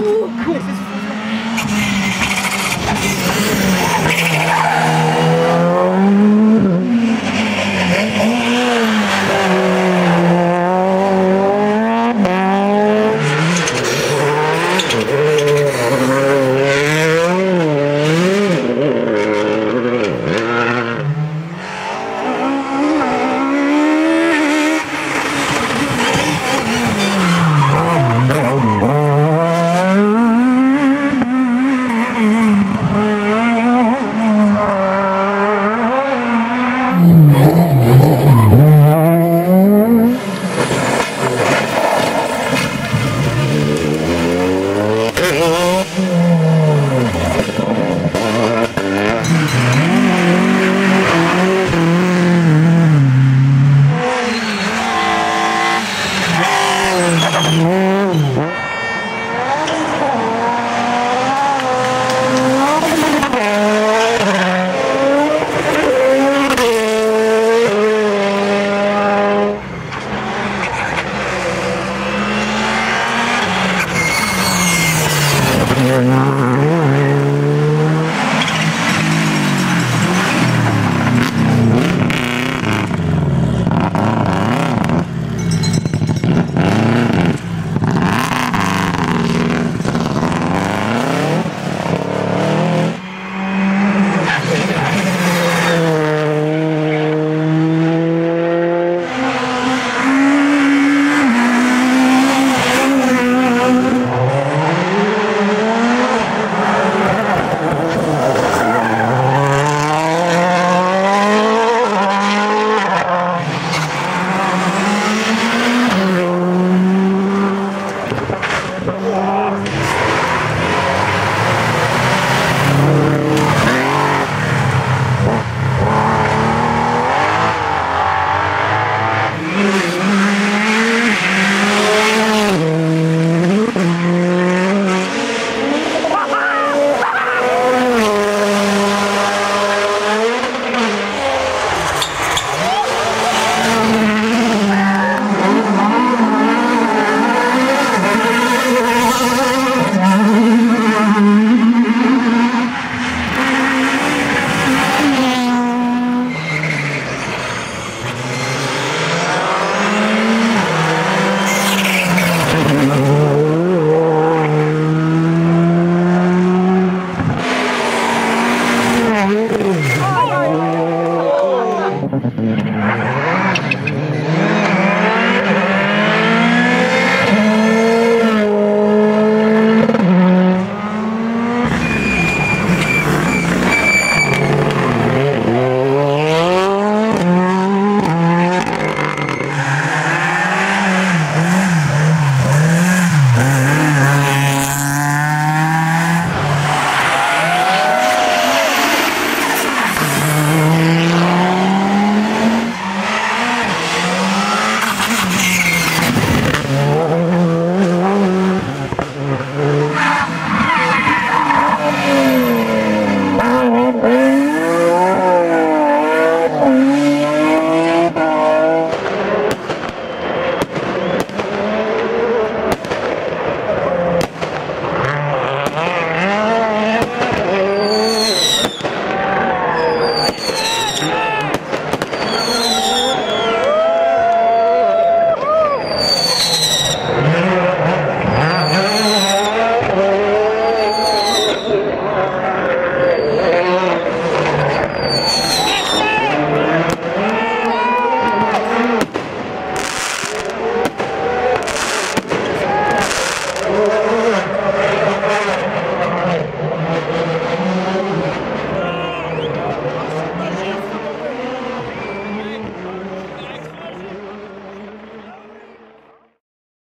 Ooh, this is Yeah.